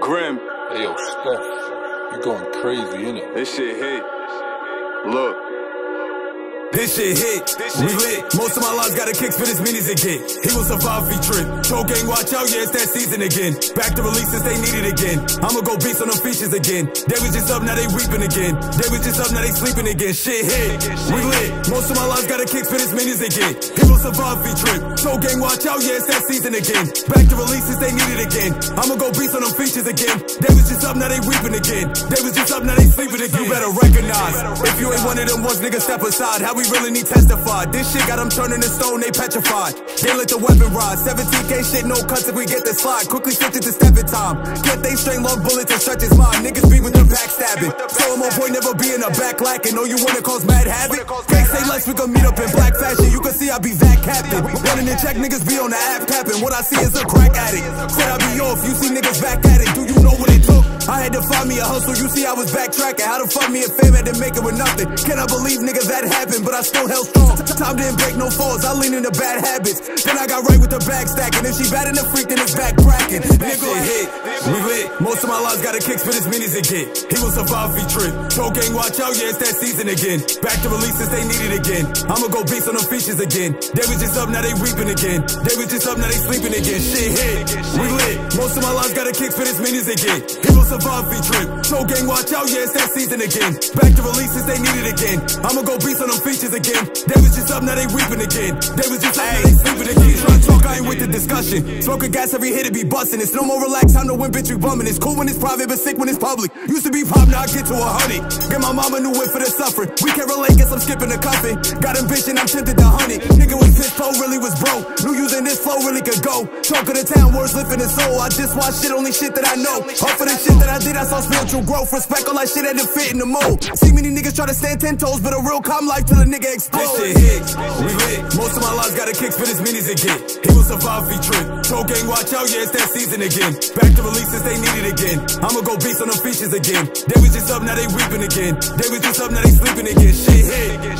Grim. Hey yo, Steph, you going crazy, innit? This shit hit. Look. This shit hit, we lit. Most of my lines got a kick, but as many as it get. He will survive if he trip. Troll gang, watch out, yeah, it's that season again. Back to releases, they need it again. I'ma go beast on them features again. They was just up, now they weeping again. They was just up, now they sleeping again. Shit hit, we lit. Most of my lines got a kick, but as many as it get. He will survive if he trip. Troll gang, watch out, yeah, it's that season again. Back to releases, they need it again. I'ma go beast on them features again. They was just up, now they weeping again. They was just up, now they sleeping again. You better recognize. If you ain't one of them ones, nigga, step aside. How we really need testified. This shit got them turning to stone, they petrified. They let the weapon ride. 17k shit, no cuts if we get the slide. Quickly switch it to stepping time. Can't they string long bullets and stretch his mind? Niggas be with the backstabbing. So I'm on point, never be in a back lacking. Know you wanna cause mad havoc? Can't say less, we can meet up in black fashion. You can see I be that captain. Running in check, niggas be on the app capping. What I see is a crack addict. Said I be off, you see niggas back at I had to find me a hustle, you see I was backtracking. How to fuck me a fame had to make it with nothing? Can I believe niggas that happened, but I still held strong. Time didn't break no falls, I lean into bad habits. Then I got right with the bag stacking. If she bad in the freak, then it's back cracking. Nigga hit, we lit. Most of my lives got a kick, for as many as it get. He will survive if he trip. Troll gang, watch out, yeah, it's that season again. Back to releases, they need it again. I'ma go beast on them features again. They was just up, now they weeping again. They was just up, now they sleeping again. Shit hit, we lit. Most of my lives got a kick, for as many as it get. He will survive if he trip. Troll gang, watch out, yeah, it's that season again. Back to releases, they need it again. I'ma go beast on them features again. They was just up, now they weeping again. They was just up, now they sleeping again. Tryna talk, I ain't with the discussion. Smoking gas every hit, it be busting. It's no more relaxed, time to win, bitch, we bumming. It's cool when it's private, but sick when it's public. Used to be pop, now I get to a hundred. Get my mama new whip for the suffering. We can't relate, guess I'm skipping the cuffing. Got ambition, I'm tempted to hunt it. Nigga was pissed, really was broke. Knew this flow really could go. Talk of the town, words lifting his soul. I just watch shit, only shit that I know. All for the shit that I did, I saw spiritual growth. Respect all that shit had to fit in the mold. See many niggas try to stand ten toes, but a real calm life till a nigga explodes. This shit hit, we lit. Most of my lives got a kick, but as many as it get. He will survive if he trip. Troll gang, watch out, yeah, it's that season again. Back to releases, they need it again. I'ma go beast on them features again. They was just up, now they weeping again. They was just up, now they sleeping again. Shit hit.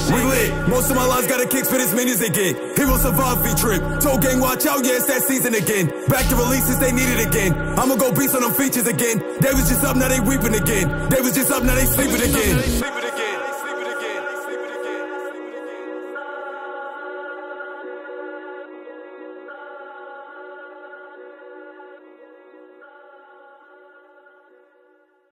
Most of my lives got a kick, but as many as it get. He will survive he trip. Troll gang, watch out, yeah, it's that season again. Back to releases, they need it again. I'ma go beast on them features again. They was just up, now they weeping again. They was just up, now they sleeping again.